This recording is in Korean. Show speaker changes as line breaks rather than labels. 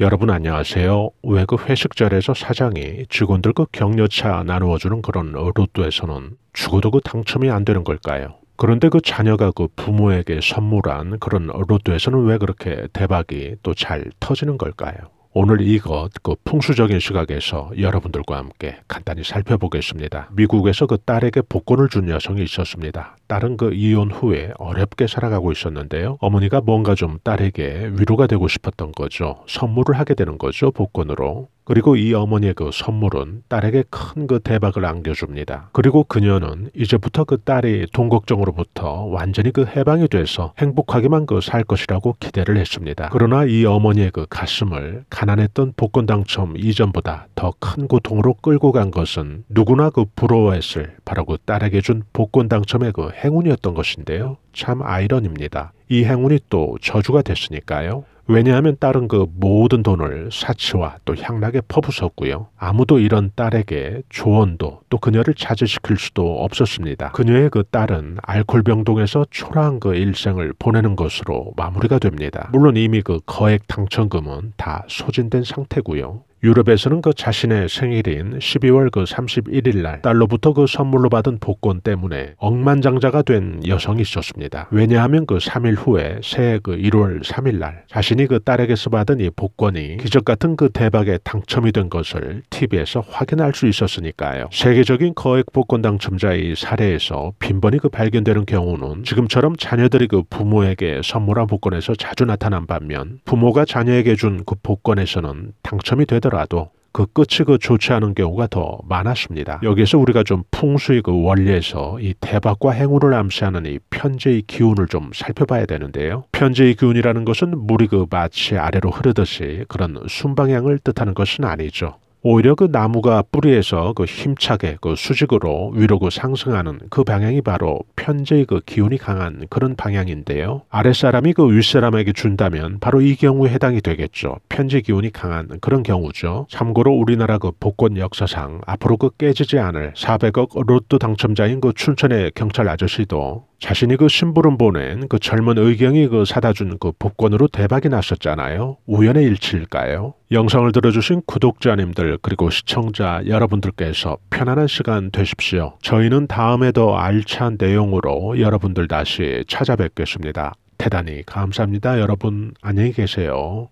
여러분 안녕하세요. 왜그 회식 자리에서 사장이 직원들 그 격려차 나누어주는 그런 로또에서는 죽어도 그 당첨이 안 되는 걸까요? 그런데 그 자녀가 그 부모에게 선물한 그런 로또에서는 왜 그렇게 대박이 또 잘 터지는 걸까요? 오늘 이것 그 풍수적인 시각에서 여러분들과 함께 간단히 살펴보겠습니다. 미국에서 그 딸에게 복권을 준 여성이 있었습니다. 딸은 그 이혼 후에 어렵게 살아가고 있었는데요. 어머니가 뭔가 좀 딸에게 위로가 되고 싶었던 거죠. 선물을 하게 되는 거죠. 복권으로. 그리고 이 어머니의 그 선물은 딸에게 큰 그 대박을 안겨줍니다. 그리고 그녀는 이제부터 그 딸이 돈 걱정으로부터 완전히 그 해방이 돼서 행복하게만 그 살 것이라고 기대를 했습니다. 그러나 이 어머니의 그 가슴을 가난했던 복권 당첨 이전보다 더 큰 고통으로 끌고 간 것은 누구나 그 부러워했을 바로 그 딸에게 준 복권 당첨의 그 행운이었던 것인데요. 참 아이러니입니다. 이 행운이 또 저주가 됐으니까요. 왜냐하면 딸은 그 모든 돈을 사치와 또 향락에 퍼부었고요. 아무도 이런 딸에게 조언도 또 그녀를 자제시킬 수도 없었습니다. 그녀의 그 딸은 알코올병동에서 초라한 그 일생을 보내는 것으로 마무리가 됩니다. 물론 이미 그 거액 당첨금은 다 소진된 상태고요. 유럽에서는 그 자신의 생일인 12월 그 31일 날 딸로부터 그 선물로 받은 복권 때문에 억만장자가 된 여성이 있었습니다. 왜냐하면 그 3일 후에 새해 그 1월 3일 날 자신이 그 딸에게서 받은 이 복권이 기적 같은 그 대박에 당첨이 된 것을 TV에서 확인할 수 있었으니까요. 세계적인 거액 복권 당첨자의 사례에서 빈번히 그 발견되는 경우는 지금처럼 자녀들이 그 부모에게 선물한 복권에서 자주 나타난 반면 부모가 자녀에게 준 그 복권에서는 당첨이 되더 하더라도 그 끝이 그 좋지 않은 경우가 더 많았습니다. 여기서 우리가 좀 풍수의 그 원리에서 이 대박과 행운을 암시하는 이 편제의 기운을 좀 살펴봐야 되는데요. 편제의 기운이라는 것은 물이 그 마치 아래로 흐르듯이 그런 순방향을 뜻하는 것은 아니죠. 오히려 그 나무가 뿌리에서 그 힘차게 그 수직으로 위로 그 상승하는 그 방향이 바로 편제의 그 기운이 강한 그런 방향인데요. 아랫사람이 그 윗사람에게 준다면 바로 이 경우에 해당이 되겠죠. 편제 기운이 강한 그런 경우죠. 참고로 우리나라 그 복권 역사상 앞으로 그 깨지지 않을 400억 로또 당첨자인 그 춘천의 경찰 아저씨도 자신이 그 심부름 보낸 그 젊은 의경이 그 사다 준 그 복권으로 대박이 났었잖아요. 우연의 일치일까요? 영상을 들어주신 구독자님들 그리고 시청자 여러분들께서 편안한 시간 되십시오. 저희는 다음에 더 알찬 내용으로 여러분들 다시 찾아뵙겠습니다. 대단히 감사합니다. 여러분 안녕히 계세요.